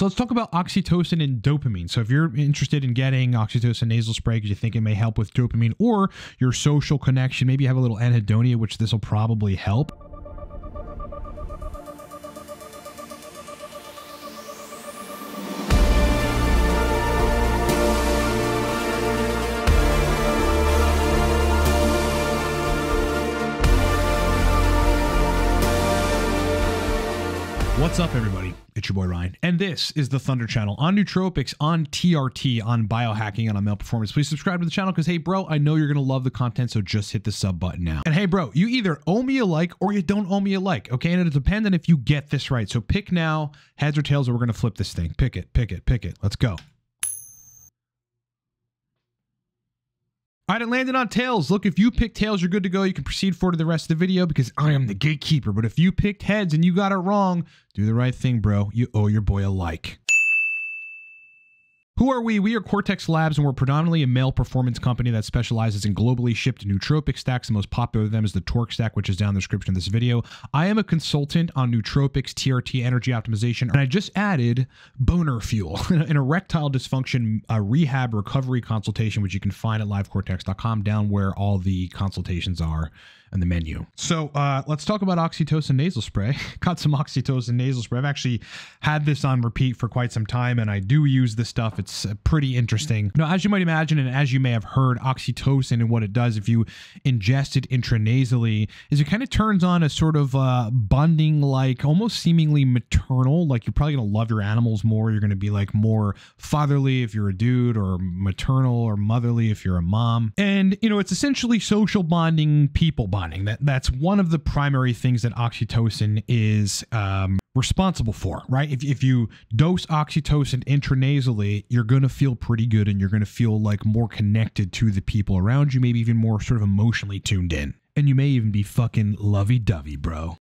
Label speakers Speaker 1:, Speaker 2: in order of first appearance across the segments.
Speaker 1: So let's talk about oxytocin and dopamine. So if you're interested in getting oxytocin nasal spray because you think it may help with dopamine or your social connection, maybe you have a little anhedonia, which this will probably help. What's up, everybody? It's your boy Ryan, and this is the Thunder Channel on nootropics, on TRT, on biohacking, and on male performance. Please subscribe to the channel because, hey, bro, I know you're gonna love the content, so just hit the sub button now. And hey, bro, you either owe me a like or you don't owe me a like, okay? And it'll depend on if you get this right. So pick now, heads or tails, or we're gonna flip this thing. Pick it, pick it, pick it. Let's go. All right, it landed on tails. Look, if you pick tails, you're good to go. You can proceed forward to the rest of the video because I am the gatekeeper. But if you picked heads and you got it wrong, do the right thing, bro. You owe your boy a like. Who are we? We are Cortex Labs, and we're predominantly a male performance company that specializes in globally shipped nootropic stacks. The most popular of them is the Torque stack, which is down in the description of this video. I am a consultant on nootropics, TRT, energy optimization, and I just added boner fuel, an erectile dysfunction uh, rehab recovery consultation, which you can find at livecortex.com, down where all the consultations are and the menu. So uh, let's talk about oxytocin nasal spray. Got some oxytocin nasal spray. I've actually had this on repeat for quite some time, and I do use this stuff. It's uh, pretty interesting. Now, as you might imagine, and as you may have heard, oxytocin and what it does if you ingest it intranasally is it kind of turns on a sort of uh, bonding, like almost seemingly maternal. Like you're probably gonna love your animals more. You're gonna be like more fatherly if you're a dude, or maternal or motherly if you're a mom. And you know, it's essentially social bonding, people bonding That that's one of the primary things that oxytocin is um, responsible for, right? If if you dose oxytocin intranasally, you're gonna feel pretty good, and you're gonna feel like more connected to the people around you, maybe even more sort of emotionally tuned in, and you may even be fucking lovey dovey, bro.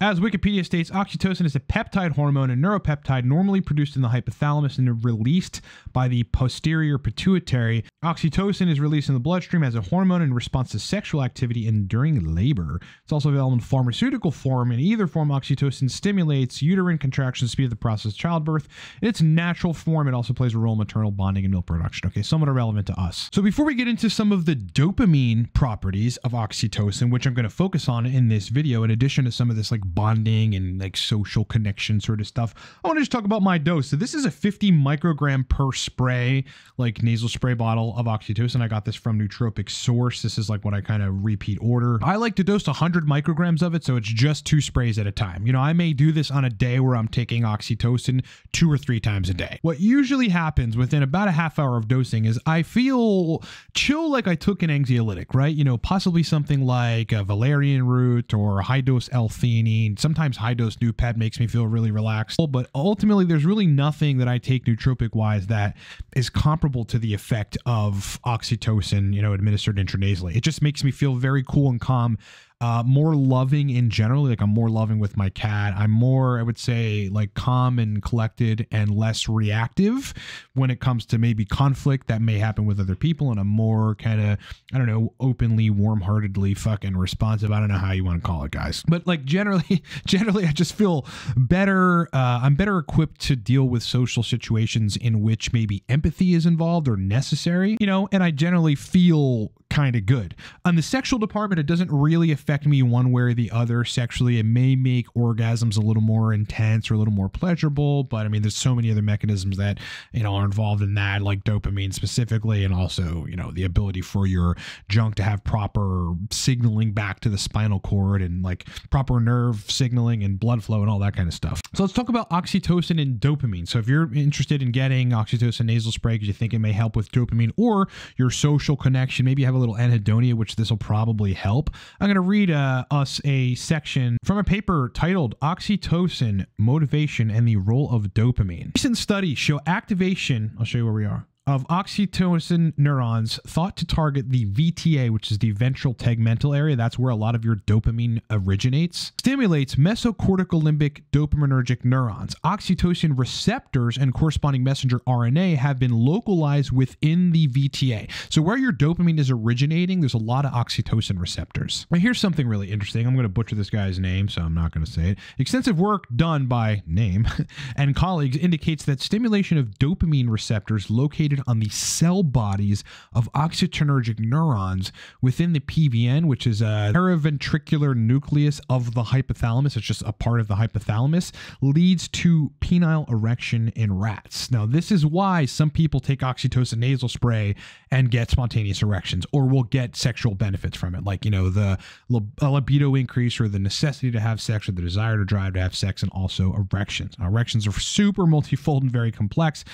Speaker 1: As Wikipedia states, oxytocin is a peptide hormone and neuropeptide normally produced in the hypothalamus and released by the posterior pituitary. Oxytocin is released in the bloodstream as a hormone in response to sexual activity and during labor. It's also available in pharmaceutical form. In either form, oxytocin stimulates uterine contraction, speed of the process of childbirth. In its natural form, it also plays a role in maternal bonding and milk production. Okay, somewhat irrelevant to us. So before we get into some of the dopamine properties of oxytocin, which I'm going to focus on in this video, in addition to some of this like bonding and like social connection sort of stuff. I want to just talk about my dose. So this is a 50 microgram per spray, like nasal spray bottle of oxytocin. I got this from Nootropic Source. This is like what I kind of repeat order. I like to dose 100 micrograms of it, so it's just two sprays at a time. You know, I may do this on a day where I'm taking oxytocin two or three times a day. What usually happens within about a half hour of dosing is I feel chill like I took an anxiolytic, right? You know, possibly something like a valerian root or high dose L-theanine Sometimes high dose Noopept makes me feel really relaxed, but ultimately there's really nothing that I take nootropic wise that is comparable to the effect of oxytocin, you know, administered intranasally. It just makes me feel very cool and calm uh, more loving in general. Like I'm more loving with my cat. I'm more, I would say, like calm and collected and less reactive when it comes to maybe conflict that may happen with other people. And I'm more kind of, I don't know, openly, warm heartedly fucking responsive. I don't know how you want to call it, guys. But like generally, generally, I just feel better. Uh, I'm better equipped to deal with social situations in which maybe empathy is involved or necessary, you know, and I generally feel kind of good. On the sexual department, it doesn't really affect me one way or the other sexually. It may make orgasms a little more intense or a little more pleasurable, but I mean, there's so many other mechanisms that, you know, are involved in that, like dopamine specifically, and also, you know, the ability for your junk to have proper signaling back to the spinal cord and like proper nerve signaling and blood flow and all that kind of stuff. So let's talk about oxytocin and dopamine. So if you're interested in getting oxytocin nasal spray because you think it may help with dopamine or your social connection, maybe you have a little anhedonia, which this will probably help. I'm going to read uh, us a section from a paper titled Oxytocin, Motivation, and the Role of Dopamine. Recent studies show activation, I'll show you where we are of oxytocin neurons thought to target the VTA, which is the ventral tegmental area. That's where a lot of your dopamine originates. Stimulates mesocortical limbic dopaminergic neurons. Oxytocin receptors and corresponding messenger RNA have been localized within the VTA. So where your dopamine is originating, there's a lot of oxytocin receptors. Now here's something really interesting. I'm going to butcher this guy's name, so I'm not going to say it. Extensive work done by name and colleagues indicates that stimulation of dopamine receptors located on the cell bodies of oxytocinergic neurons within the PVN, which is a paraventricular nucleus of the hypothalamus. It's just a part of the hypothalamus, leads to penile erection in rats. Now, this is why some people take oxytocin nasal spray and get spontaneous erections or will get sexual benefits from it, like, you know, the libido increase or the necessity to have sex or the desire to drive to have sex and also erections. Now, erections are super multifold and very complex,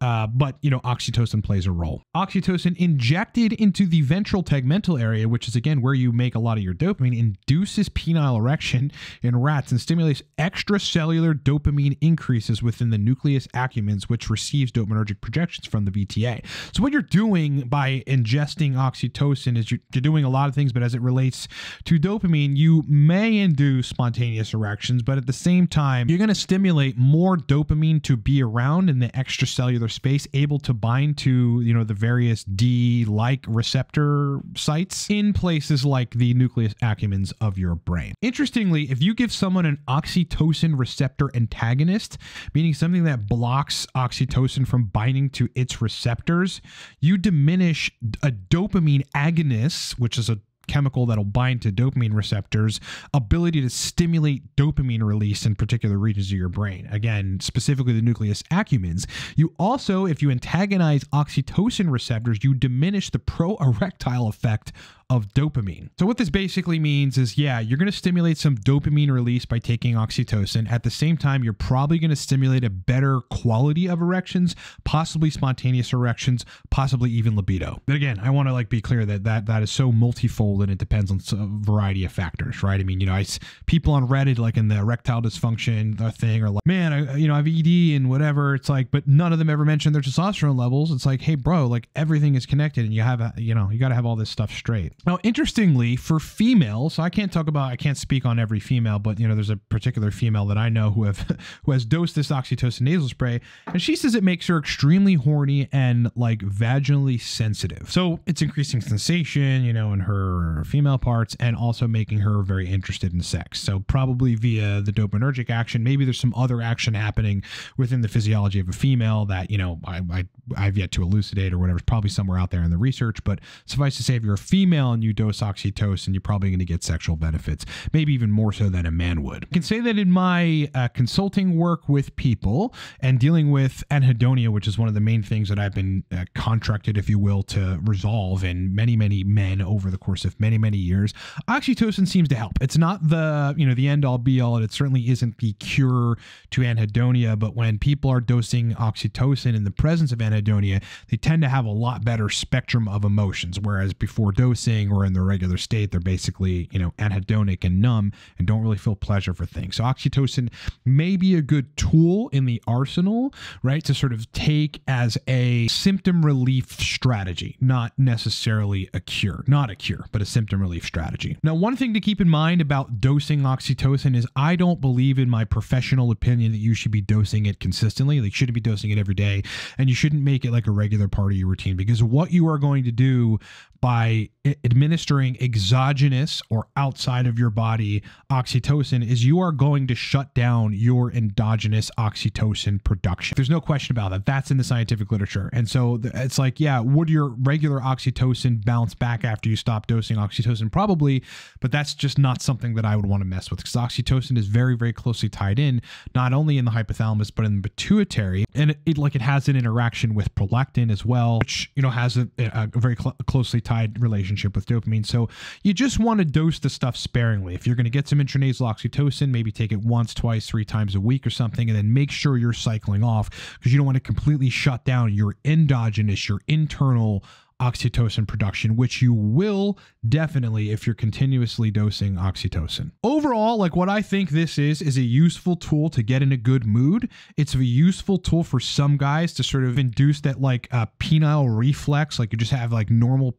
Speaker 1: uh, but, you know, oxytocin plays a role. Oxytocin injected into the ventral tegmental area, which is again where you make a lot of your dopamine, induces penile erection in rats and stimulates extracellular dopamine increases within the nucleus accumbens, which receives dopaminergic projections from the VTA. So, what you're doing by ingesting oxytocin is you're doing a lot of things, but as it relates to dopamine, you may induce spontaneous erections, but at the same time, you're going to stimulate more dopamine to be around in the extracellular space, able to bind to, you know, the various D like receptor sites in places like the nucleus accumbens of your brain. Interestingly, if you give someone an oxytocin receptor antagonist, meaning something that blocks oxytocin from binding to its receptors, you diminish a dopamine agonist, which is a chemical that'll bind to dopamine receptors ability to stimulate dopamine release in particular regions of your brain again specifically the nucleus accumbens you also if you antagonize oxytocin receptors you diminish the pro-erectile effect of dopamine. So what this basically means is yeah, you're going to stimulate some dopamine release by taking oxytocin. At the same time, you're probably going to stimulate a better quality of erections, possibly spontaneous erections, possibly even libido. But again, I want to like be clear that that that is so multifold and it depends on a variety of factors, right? I mean, you know, I people on Reddit like in the erectile dysfunction uh, thing are like, man, I uh, you know, I have ED and whatever. It's like, but none of them ever mention their testosterone levels. It's like, hey, bro, like everything is connected and you have a, you know, you got to have all this stuff straight. Now, interestingly, for females, so I can't talk about, I can't speak on every female, but you know, there's a particular female that I know who have who has dosed this oxytocin nasal spray, and she says it makes her extremely horny and like vaginally sensitive. So it's increasing sensation, you know, in her female parts, and also making her very interested in sex. So probably via the dopaminergic action, maybe there's some other action happening within the physiology of a female that you know I, I I've yet to elucidate or whatever. It's probably somewhere out there in the research, but suffice to say, if you're a female and you dose oxytocin, you're probably going to get sexual benefits, maybe even more so than a man would. I can say that in my uh, consulting work with people and dealing with anhedonia, which is one of the main things that I've been uh, contracted, if you will, to resolve in many, many men over the course of many, many years, oxytocin seems to help. It's not the, you know, the end all be all, and it certainly isn't the cure to anhedonia, but when people are dosing oxytocin in the presence of anhedonia, they tend to have a lot better spectrum of emotions, whereas before dosing or in their regular state, they're basically, you know, anhedonic and numb and don't really feel pleasure for things. So oxytocin may be a good tool in the arsenal, right, to sort of take as a symptom relief strategy, not necessarily a cure, not a cure, but a symptom relief strategy. Now, one thing to keep in mind about dosing oxytocin is I don't believe in my professional opinion that you should be dosing it consistently. Like, you shouldn't be dosing it every day, and you shouldn't make it like a regular part of your routine because what you are going to do by administering exogenous or outside of your body oxytocin is you are going to shut down your endogenous oxytocin production. There's no question about that. That's in the scientific literature. And so it's like, yeah, would your regular oxytocin bounce back after you stop dosing oxytocin? Probably, but that's just not something that I would want to mess with because oxytocin is very, very closely tied in, not only in the hypothalamus, but in the pituitary. And it, it like it has an interaction with prolactin as well, which, you know, has a, a very cl- closely tied tied relationship with dopamine. So you just want to dose the stuff sparingly. If you're going to get some intranasal oxytocin, maybe take it once, twice, three times a week or something, and then make sure you're cycling off because you don't want to completely shut down your endogenous, your internal oxytocin production, which you will definitely if you're continuously dosing oxytocin. Overall, like what I think this is, is a useful tool to get in a good mood. It's a useful tool for some guys to sort of induce that like uh, penile reflex, like you just have like normal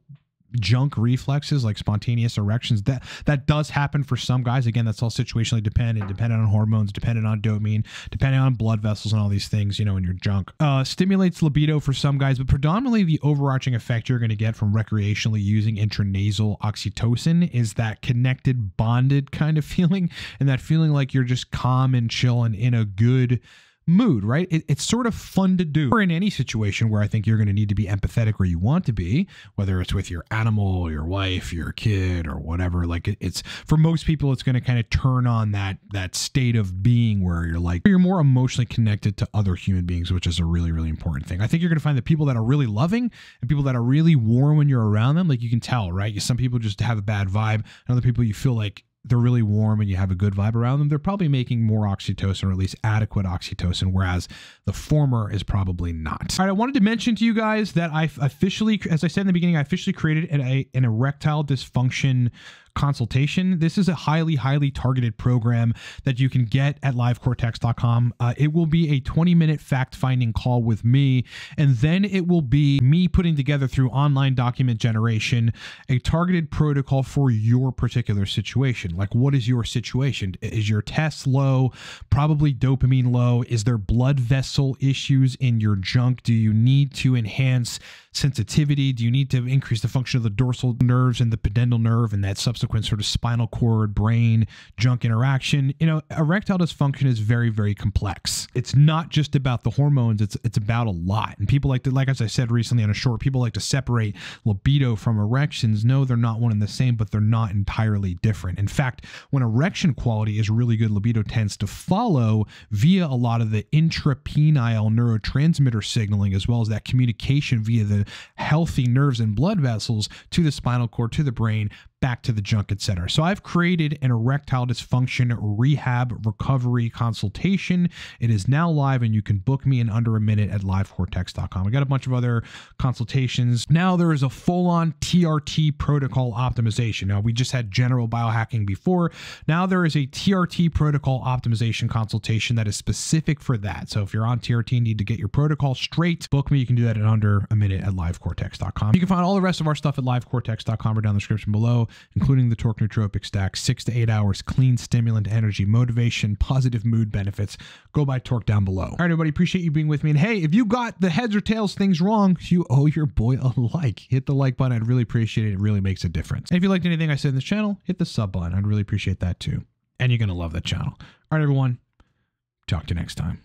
Speaker 1: junk reflexes like spontaneous erections that that does happen for some guys. Again that's all situationally dependent dependent on hormones dependent on dopamine depending on blood vessels and all these things you know in your junk. Uh, stimulates libido for some guys but predominantly the overarching effect you're going to get from recreationally using intranasal oxytocin is that connected bonded kind of feeling and that feeling like you're just calm and chill and in a good mood, right? It, it's sort of fun to do. Or in any situation where I think you're going to need to be empathetic where you want to be, whether it's with your animal, your wife, your kid, or whatever. Like it, it's for most people, it's going to kind of turn on that that state of being where you're like you're more emotionally connected to other human beings, which is a really really important thing. I think you're going to find that people that are really loving and people that are really warm when you're around them, like you can tell, right? Some people just have a bad vibe, and other people you feel like they're really warm and you have a good vibe around them, they're probably making more oxytocin or at least adequate oxytocin, whereas the former is probably not. All right, I wanted to mention to you guys that I officially, as I said in the beginning, I officially created an, a, an erectile dysfunction consultation. This is a highly, highly targeted program that you can get at livecortex.com. Uh, it will be a 20 minute fact finding call with me, and then it will be me putting together through online document generation a targeted protocol for your particular situation. Like, what is your situation? Is your test low? Probably dopamine low. Is there blood vessel issues in your junk? Do you need to enhance sensitivity? Do you need to increase the function of the dorsal nerves and the pudendal nerve and that subsequent sort of spinal cord brain junk interaction? You know, erectile dysfunction is very, very complex. It's not just about the hormones, it's it's about a lot. And people like to, like as I said recently on a short, people like to separate libido from erections. No, they're not one and the same, but they're not entirely different. In fact, when erection quality is really good, libido tends to follow via a lot of the intrapenile neurotransmitter signaling, as well as that communication via the healthy nerves and blood vessels to the spinal cord, to the brain, back to the junk, etc. So I've created an erectile dysfunction rehab recovery consultation. It is now live and you can book me in under a minute at livecortex.com. I got a bunch of other consultations. Now there is a full-on TRT protocol optimization. Now we just had general biohacking before. Now there is a TRT protocol optimization consultation that is specific for that. So if you're on TRT and need to get your protocol straight, book me. You can do that in under a minute at livecortex.com. You can find all the rest of our stuff at livecortex.com or down the description below including the Torque Nootropic Stack, six to eight hours, clean stimulant, energy, motivation, positive mood benefits. Go buy Torque down below. All right, everybody, appreciate you being with me. And hey, if you got the heads or tails things wrong, you owe your boy a like. Hit the like button. I'd really appreciate it. It really makes a difference. And if you liked anything I said in this channel, hit the sub button. I'd really appreciate that too. And you're going to love the channel. All right, everyone. Talk to you next time.